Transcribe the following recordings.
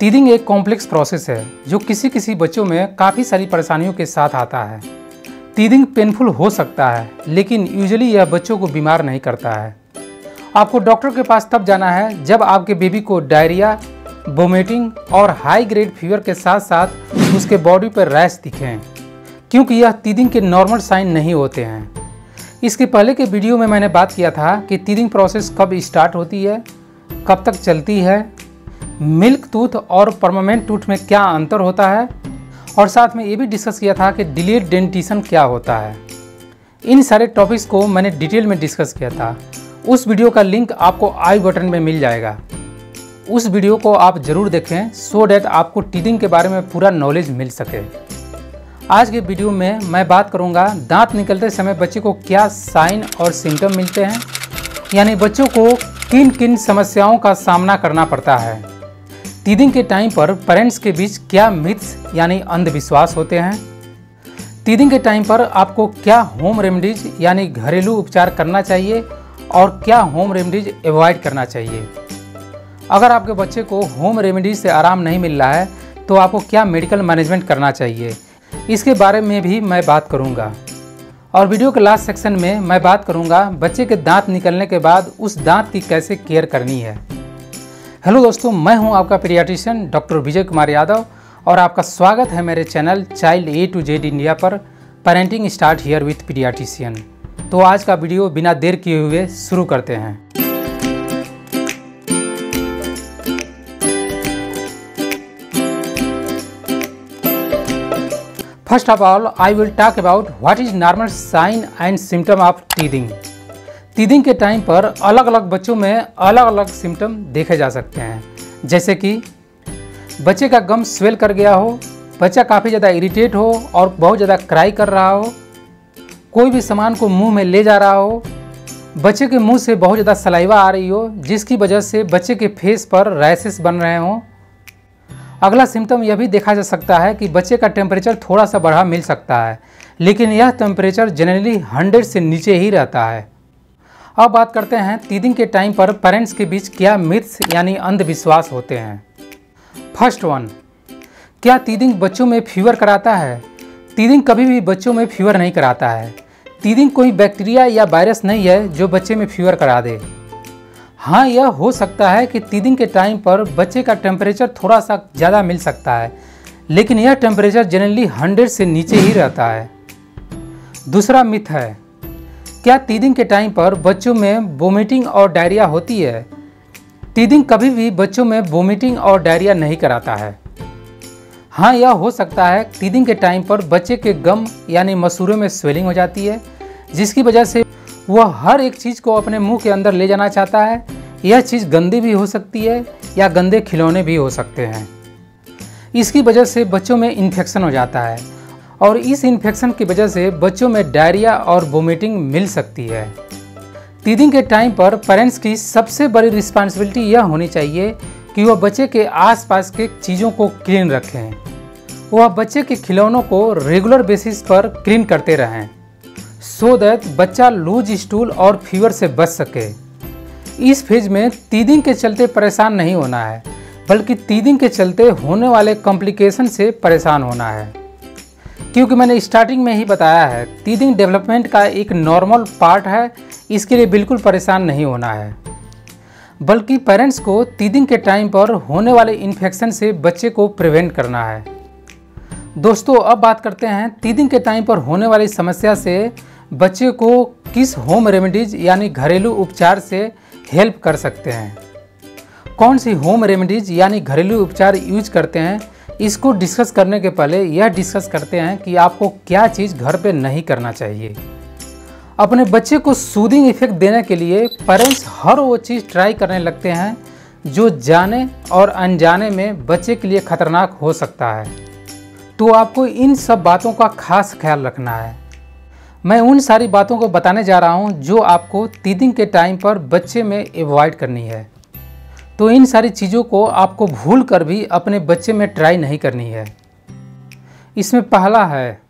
Teething एक complex process है, जो किसी किसी बच्चों में काफ़ी सारी परेशानियों के साथ आता है। टीदिंग पेनफुल हो सकता है, लेकिन यूजली यह बच्चों को बीमार नहीं करता है। आपको डॉक्टर के पास तब जाना है, जब आपके बेबी को डायरिया वोमिटिंग और हाई ग्रेड फीवर के साथ साथ उसके बॉडी पर रैश दिखें, क्योंकि यह टीदिंग के नॉर्मल साइन नहीं होते हैं। इसके पहले के वीडियो में मैंने बात किया था कि टीदिंग प्रोसेस कब स्टार्ट होती है, कब तक चलती है मिल्क टूथ और परमानेंट टूथ में क्या अंतर होता है? और साथ में ये भी डिस्कस किया था कि डिलेड डेंटिशन क्या होता है। इन सारे टॉपिक्स को मैंने डिटेल में डिस्कस किया था। उस वीडियो का लिंक आपको आई बटन में मिल जाएगा। उस वीडियो को आप ज़रूर देखें सो डैट आपको टीदिंग के बारे में पूरा नॉलेज मिल सके। आज के वीडियो में मैं बात करूँगा, दांत निकलते समय बच्चे को क्या साइन और सिम्टम मिलते हैं? यानी बच्चों को किन किन समस्याओं का सामना करना पड़ता है? टीदिंग के टाइम पर पेरेंट्स के बीच क्या मिथ्स यानी अंधविश्वास होते हैं? टीदिंग के टाइम पर आपको क्या होम रेमेडीज यानी घरेलू उपचार करना चाहिए और क्या होम रेमेडीज अवॉइड करना चाहिए? अगर आपके बच्चे को होम रेमेडीज से आराम नहीं मिल रहा है तो आपको क्या मेडिकल मैनेजमेंट करना चाहिए? इसके बारे में भी मैं बात करूँगा। और वीडियो के लास्ट सेक्शन में मैं बात करूँगा बच्चे के दांत निकलने के बाद उस दांत की कैसे केयर करनी है। हेलो दोस्तों, मैं हूँ आपका पीडियाट्रिशियन डॉक्टर विजय कुमार यादव और आपका स्वागत है मेरे channel child A to Z India पर, parenting start here with paediatrician. तो आज का वीडियो बिना देर किए हुए शुरू करते हैं। First of all I will talk about what is normal sign and symptom of teething teething के टाइम पर अलग अलग बच्चों में अलग अलग सिम्टम देखे जा सकते हैं। जैसे कि बच्चे का गम स्वेल कर गया हो, बच्चा काफ़ी ज़्यादा इरिटेट हो और बहुत ज़्यादा क्राई कर रहा हो, कोई भी सामान को मुँह में ले जा रहा हो, बच्चे के मुँह से बहुत ज़्यादा सलाइवा आ रही हो, जिसकी वजह से बच्चे के फेस पर रैसेस बन रहे हों। अगला सिम्टम यह भी देखा जा सकता है कि बच्चे का टेम्परेचर थोड़ा सा बढ़ा मिल सकता है, लेकिन यह टेम्परेचर जनरली 100 से नीचे ही रहता है। अब बात करते हैं तीदिंग के टाइम पर पेरेंट्स के बीच क्या मिथ्स यानी अंधविश्वास होते हैं। फ़र्स्ट वन, क्या तीदिंग बच्चों में फीवर कराता है? तीदिंग कभी भी बच्चों में फीवर नहीं कराता है। तीदिंग कोई बैक्टीरिया या वायरस नहीं है जो बच्चे में फीवर करा दे। हाँ यह हो सकता है कि तीदिंग के टाइम पर बच्चे का टेम्परेचर थोड़ा सा ज़्यादा मिल सकता है, लेकिन यह टेम्परेचर जनरली 100 से नीचे ही रहता है। दूसरा मिथ है क्या तीदिंग के टाइम पर बच्चों में वोमिटिंग और डायरिया होती है? तीदिंग कभी भी बच्चों में वोमिटिंग और डायरिया नहीं कराता है। हाँ यह हो सकता है तीदिंग के टाइम पर बच्चे के गम यानी मसूरों में स्वेलिंग हो जाती है, जिसकी वजह से वह हर एक चीज़ को अपने मुँह के अंदर ले जाना चाहता है। यह चीज़ गंदी भी हो सकती है या गंदे खिलौने भी हो सकते हैं। इसकी वजह से बच्चों में इन्फेक्शन हो जाता है। और इस इन्फेक्शन की वजह से बच्चों में डायरिया और वोमिटिंग मिल सकती है। टीदिंग के टाइम पर पेरेंट्स की सबसे बड़ी रिस्पॉन्सिबिलिटी यह होनी चाहिए कि वह बच्चे के आसपास के चीज़ों को क्लीन रखें। वह बच्चे के खिलौनों को रेगुलर बेसिस पर क्लीन करते रहें सो दैट बच्चा लूज स्टूल और फीवर से बच सके। इस फ़ेज़ में तीदिंग के चलते परेशान नहीं होना है, बल्कि तीदिंग के चलते होने वाले कॉम्प्लिकेशन से परेशान होना है। क्योंकि मैंने स्टार्टिंग में ही बताया है तीदिंग डेवलपमेंट का एक नॉर्मल पार्ट है, इसके लिए बिल्कुल परेशान नहीं होना है। बल्कि पेरेंट्स को तीदिंग के टाइम पर होने वाले इन्फेक्शन से बच्चे को प्रिवेंट करना है। दोस्तों, अब बात करते हैं तीदिंग के टाइम पर होने वाली समस्या से बच्चे को किस होम रेमेडीज यानी घरेलू उपचार से हेल्प कर सकते हैं? कौन सी होम रेमेडीज यानी घरेलू उपचार यूज़ करते हैं? इसको डिस्कस करने के पहले यह डिस्कस करते हैं कि आपको क्या चीज़ घर पे नहीं करना चाहिए। अपने बच्चे को सूदिंग इफ़ेक्ट देने के लिए पेरेंट्स हर वो चीज़ ट्राई करने लगते हैं जो जाने और अनजाने में बच्चे के लिए खतरनाक हो सकता है। तो आपको इन सब बातों का खास ख्याल रखना है। मैं उन सारी बातों को बताने जा रहा हूँ जो आपको तीदिंग के टाइम पर बच्चे में एवॉइड करनी है। तो इन सारी चीज़ों को आपको भूल कर भी अपने बच्चे में ट्राई नहीं करनी है। इसमें पहला है,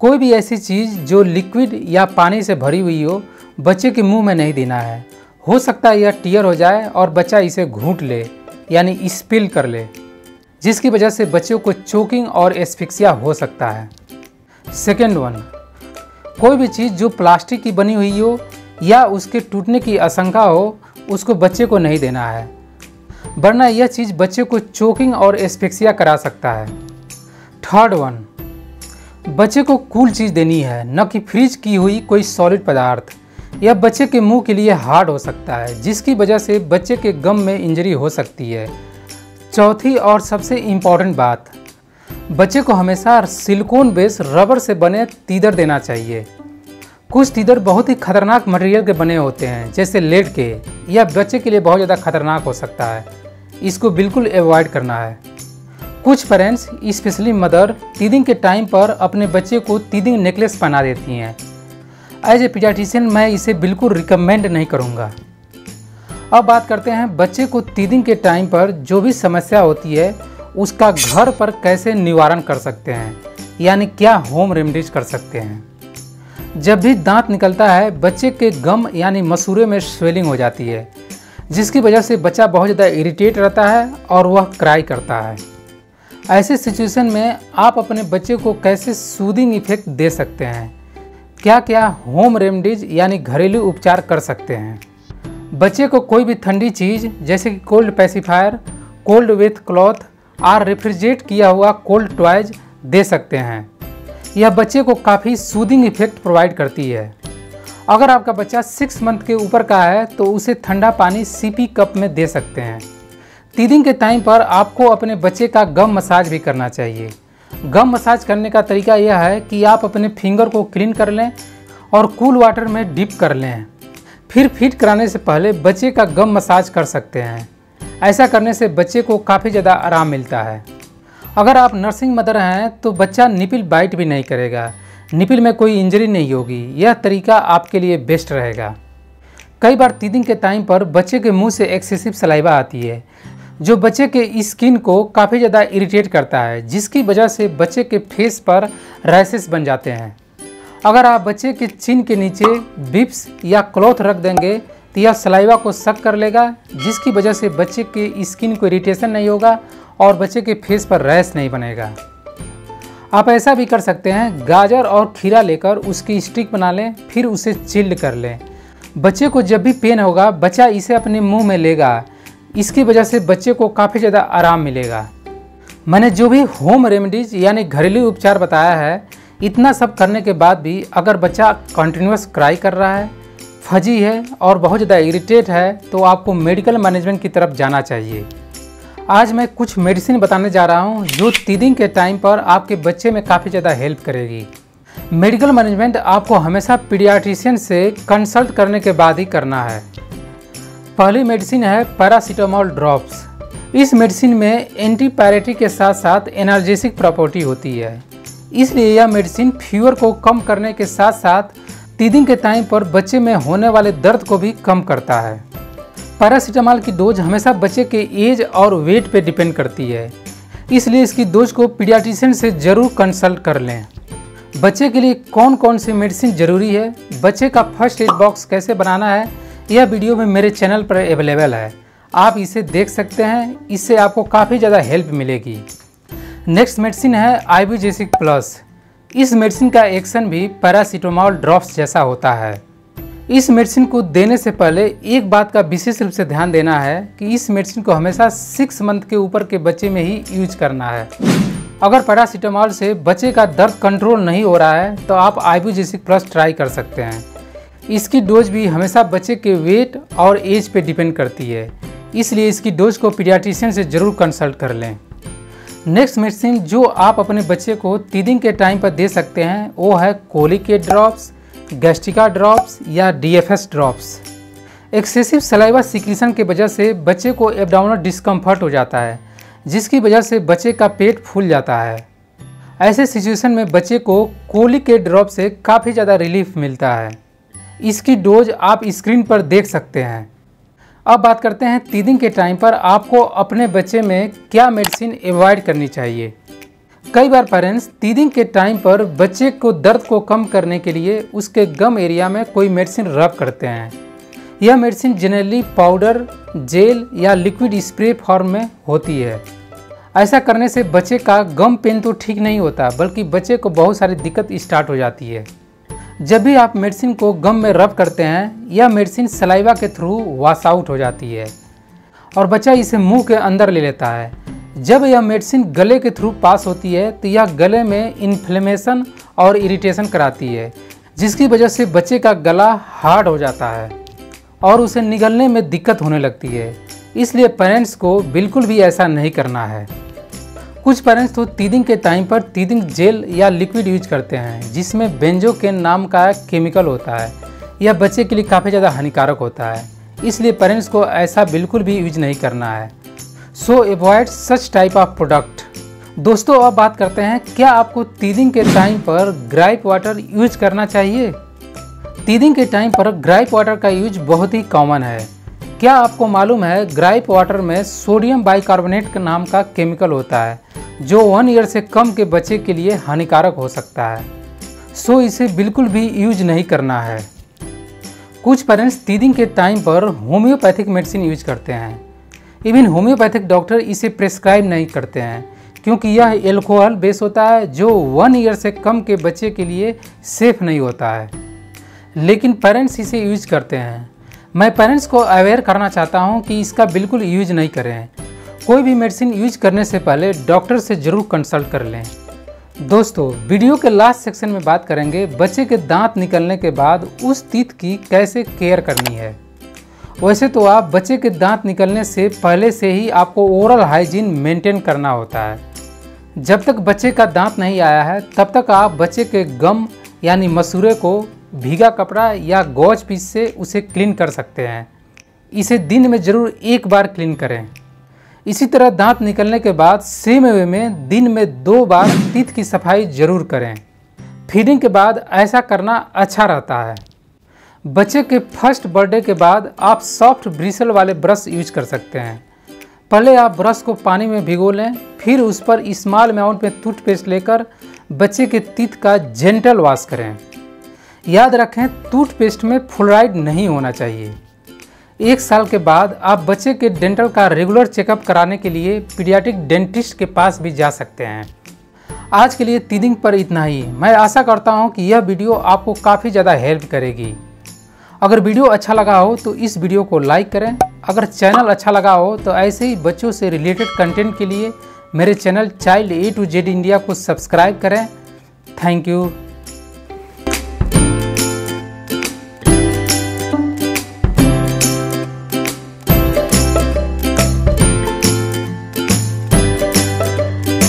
कोई भी ऐसी चीज़ जो लिक्विड या पानी से भरी हुई हो, बच्चे के मुँह में नहीं देना है। हो सकता है यह टीयर हो जाए और बच्चा इसे घूट ले, यानी स्पिल कर ले, जिसकी वजह से बच्चों को चोकिंग और एस्फिक्सिया हो सकता है। सेकेंड वन कोई भी चीज़ जो प्लास्टिक की बनी हुई हो या उसके टूटने की आशंका हो उसको बच्चे को नहीं देना है। वरना यह चीज़ बच्चे को चोकिंग और एस्पेक्सिया करा सकता है। थर्ड वन, बच्चे को कूल चीज़ देनी है, न कि फ्रीज की हुई कोई सॉलिड पदार्थ। यह बच्चे के मुँह के लिए हार्ड हो सकता है, जिसकी वजह से बच्चे के गम में इंजरी हो सकती है। चौथी और सबसे इंपॉर्टेंट बात, बच्चे को हमेशा सिलिकॉन बेस रबर से बने तीदर देना चाहिए। कुछ तीदर बहुत ही खतरनाक मटेरियल के बने होते हैं, जैसे लेड के यह बच्चे के लिए बहुत ज़्यादा खतरनाक हो सकता है। इसको बिल्कुल अवॉइड करना है। कुछ पेरेंट्स स्पेशली मदर तीदिंग के टाइम पर अपने बच्चे को तीदिंग नेकलेस पहना देती हैं। एज ए पीडियाट्रिशियन मैं इसे बिल्कुल रिकमेंड नहीं करूँगा। अब बात करते हैं बच्चे को तीदिंग के टाइम पर जो भी समस्या होती है, उसका घर पर कैसे निवारण कर सकते हैं? यानी क्या होम रेमडीज कर सकते हैं? जब भी दांत निकलता है, बच्चे के गम यानी मसूरे में स्वेलिंग हो जाती है, जिसकी वजह से बच्चा बहुत ज़्यादा इरिटेट रहता है और वह क्राई करता है। ऐसे सिचुएशन में आप अपने बच्चे को कैसे सूदिंग इफ़ेक्ट दे सकते हैं? क्या क्या होम रेमडीज यानी घरेलू उपचार कर सकते हैं? बच्चे को कोई भी ठंडी चीज़, जैसे कि cold pacifier cold with cloth और रेफ्रिजरेट किया हुआ कोल्ड टॉयज दे सकते हैं। यह बच्चे को काफ़ी सूदिंग इफ़ेक्ट प्रोवाइड करती है। अगर आपका बच्चा सिक्स मंथ के ऊपर का है तो उसे ठंडा पानी सीपी कप में दे सकते हैं। तीदिंग के टाइम पर आपको अपने बच्चे का गम मसाज भी करना चाहिए। गम मसाज करने का तरीका यह है कि आप अपने फिंगर को क्लीन कर लें और कूल वाटर में डिप कर लें। फिर फिट कराने से पहले बच्चे का गम मसाज कर सकते हैं। ऐसा करने से बच्चे को काफ़ी ज़्यादा आराम मिलता है। अगर आप नर्सिंग मदर हैं तो बच्चा निपिल बाइट भी नहीं करेगा। निपिल में कोई इंजरी नहीं होगी। यह तरीका आपके लिए बेस्ट रहेगा। कई बार तीदिंग के टाइम पर बच्चे के मुँह से एक्सेसिव सलाइवा आती है, जो बच्चे के स्किन को काफ़ी ज़्यादा इरिटेट करता है, जिसकी वजह से बच्चे के फेस पर रैसेस बन जाते हैं। अगर आप बच्चे के चिन के नीचे बिप्स या क्लॉथ रख देंगे तो यह सलाइवा को सक कर लेगा, जिसकी वजह से बच्चे के स्किन को इरिटेशन नहीं होगा और बच्चे के फेस पर रैस नहीं बनेगा। आप ऐसा भी कर सकते हैं, गाजर और खीरा लेकर उसकी स्टिक बना लें, फिर उसे चिल्ड कर लें। बच्चे को जब भी पेन होगा, बच्चा इसे अपने मुँह में लेगा। इसकी वजह से बच्चे को काफ़ी ज़्यादा आराम मिलेगा। मैंने जो भी होम रेमेडीज यानी घरेलू उपचार बताया है, इतना सब करने के बाद भी अगर बच्चा कंटिन्यूस क्राई कर रहा है, फजी है और बहुत ज़्यादा इरिटेट है तो आपको मेडिकल मैनेजमेंट की तरफ़ जाना चाहिए। आज मैं कुछ मेडिसिन बताने जा रहा हूँ, जो तीदिंग के टाइम पर आपके बच्चे में काफ़ी ज़्यादा हेल्प करेगी। मेडिकल मैनेजमेंट आपको हमेशा पीडियाट्रिशियन से कंसल्ट करने के बाद ही करना है। पहली मेडिसिन है पैरासीटामोल ड्रॉप्स इस मेडिसिन में एंटीपायरेटिक के साथ साथ एनर्जेसिक प्रॉपर्टी होती है। इसलिए यह मेडिसिन फीवर को कम करने के साथ साथ तीदिंग के टाइम पर बच्चे में होने वाले दर्द को भी कम करता है। पैरासीटामॉल की डोज हमेशा बच्चे के एज और वेट पर डिपेंड करती है। इसलिए इसकी डोज को पीडियाट्रिशियन से ज़रूर कंसल्ट कर लें। बच्चे के लिए कौन कौन सी मेडिसिन ज़रूरी है? बच्चे का फ़र्स्ट एड बॉक्स कैसे बनाना है? यह वीडियो में मेरे चैनल पर अवेलेबल है। आप इसे देख सकते हैं। इससे आपको काफ़ी ज़्यादा हेल्प मिलेगी। नेक्स्ट मेडिसिन है आईबीजेसिक प्लस। इस मेडिसिन का एक्शन भी पैरासीटामॉल ड्रॉप्स जैसा होता है। इस मेडिसिन को देने से पहले एक बात का विशेष रूप से ध्यान देना है कि इस मेडिसिन को हमेशा सिक्स मंथ के ऊपर के बच्चे में ही यूज़ करना है। अगर पैरासीटामॉल से बच्चे का दर्द कंट्रोल नहीं हो रहा है तो आप आईबूजेसिक प्लस ट्राई कर सकते हैं। इसकी डोज भी हमेशा बच्चे के वेट और एज पे डिपेंड करती है। इसलिए इसकी डोज को पीडियाट्रिशियन से ज़रूर कंसल्ट कर लें। नेक्स्ट मेडिसिन जो आप अपने बच्चे को तीदिंग के टाइम पर दे सकते हैं, वो है कोलिकेट ड्रॉप्स गैस्ट्रिका ड्रॉप्स या DFS drops. Excessive saliva secretion की वजह से बच्चे को एबडाउनल डिस्कम्फर्ट हो जाता है, जिसकी वजह से बच्चे का पेट फूल जाता है। ऐसे सिचुएशन में बच्चे को कोली के ड्रॉप से काफ़ी ज़्यादा रिलीफ मिलता है। इसकी डोज आप स्क्रीन पर देख सकते हैं। अब बात करते हैं तीदिंग के टाइम पर आपको अपने बच्चे में क्या मेडिसिन एवॉइड करनी चाहिए। कई बार पेरेंट्स तीदिंग के टाइम पर बच्चे को दर्द को कम करने के लिए उसके गम एरिया में कोई मेडिसिन रब करते हैं। यह मेडिसिन जनरली पाउडर जेल या लिक्विड स्प्रे फॉर्म में होती है। ऐसा करने से बच्चे का गम पेन तो ठीक नहीं होता, बल्कि बच्चे को बहुत सारी दिक्कत स्टार्ट हो जाती है। जब भी आप मेडिसिन को गम में रब करते हैं, यह मेडिसिन सलाइवा के थ्रू वॉश आउट हो जाती है और बच्चा इसे मुँह के अंदर ले लेता है। जब यह मेडिसिन गले के थ्रू पास होती है तो यह गले में इन्फ्लेमेशन और इरिटेशन कराती है, जिसकी वजह से बच्चे का गला हार्ड हो जाता है और उसे निगलने में दिक्कत होने लगती है। इसलिए पेरेंट्स को बिल्कुल भी ऐसा नहीं करना है। कुछ पेरेंट्स तो तीदिंग के टाइम पर तीदिंग जेल या लिक्विड यूज़ करते हैं, जिसमें बेंजो के नाम का केमिकल होता है। यह बच्चे के लिए काफ़ी ज़्यादा हानिकारक होता है, इसलिए पेरेंट्स को ऐसा बिल्कुल भी यूज़ नहीं करना है। So avoid such type of product दोस्तों, अब बात करते हैं, क्या आपको तीदिंग के टाइम पर ग्राइप वाटर यूज़ करना चाहिए? तीदिंग के टाइम पर ग्राइप वाटर का यूज़ बहुत ही कॉमन है। क्या आपको मालूम है ग्राइप वाटर में सोडियम बाइकार्बोनेट के नाम का केमिकल होता है, जो वन ईयर से कम के बच्चे के लिए हानिकारक हो सकता है। सो इसे बिल्कुल भी यूज़ नहीं करना है। कुछ पेरेंट्स तीदिंग के टाइम पर होम्योपैथिक मेडिसिन यूज़ करते हैं। इवन होम्योपैथिक डॉक्टर इसे प्रेस्क्राइब नहीं करते हैं, क्योंकि यह एल्कोहल बेस होता है, जो वन ईयर से कम के बच्चे के लिए सेफ़ नहीं होता है। लेकिन पेरेंट्स इसे यूज़ करते हैं। मैं पेरेंट्स को अवेयर करना चाहता हूँ कि इसका बिल्कुल यूज़ नहीं करें। कोई भी मेडिसिन यूज़ करने से पहले डॉक्टर से ज़रूर कंसल्ट कर लें। दोस्तों वीडियो के लास्ट सेक्शन में बात करेंगे, बच्चे के दांत निकलने के बाद उस तीत की कैसे केयर करनी है। वैसे तो आप बच्चे के दांत निकलने से पहले से ही आपको ओरल हाइजीन मेंटेन करना होता है। जब तक बच्चे का दांत नहीं आया है, तब तक आप बच्चे के गम, यानी मसूरे को भीगा कपड़ा या गौज पीस से उसे क्लीन कर सकते हैं। इसे दिन में ज़रूर एक बार क्लीन करें। इसी तरह दांत निकलने के बाद सेम वे में दिन में दो बार तीत की सफ़ाई ज़रूर करें। फीडिंग के बाद ऐसा करना अच्छा रहता है। बच्चे के फ़र्स्ट बर्थडे के बाद आप सॉफ्ट ब्रिसल वाले ब्रश यूज़ कर सकते हैं। पहले आप ब्रश को पानी में भिगो लें, फिर उस पर स्मॉल अमाउंट में टूथपेस्ट लेकर बच्चे के तीत का जेंटल वॉश करें। याद रखें, टूथपेस्ट में फ्लोराइड नहीं होना चाहिए। एक साल के बाद आप बच्चे के डेंटल का रेगुलर चेकअप कराने के लिए पीडियाटिक डेंटिस्ट के पास भी जा सकते हैं। आज के लिए तीदिंग पर इतना ही। मैं आशा करता हूँ कि यह वीडियो आपको काफ़ी ज़्यादा हेल्प करेगी। अगर वीडियो अच्छा लगा हो तो इस वीडियो को लाइक करें। अगर चैनल अच्छा लगा हो तो ऐसे ही बच्चों से रिलेटेड कंटेंट के लिए मेरे channel child A to Z India को सब्सक्राइब करें। Thank you.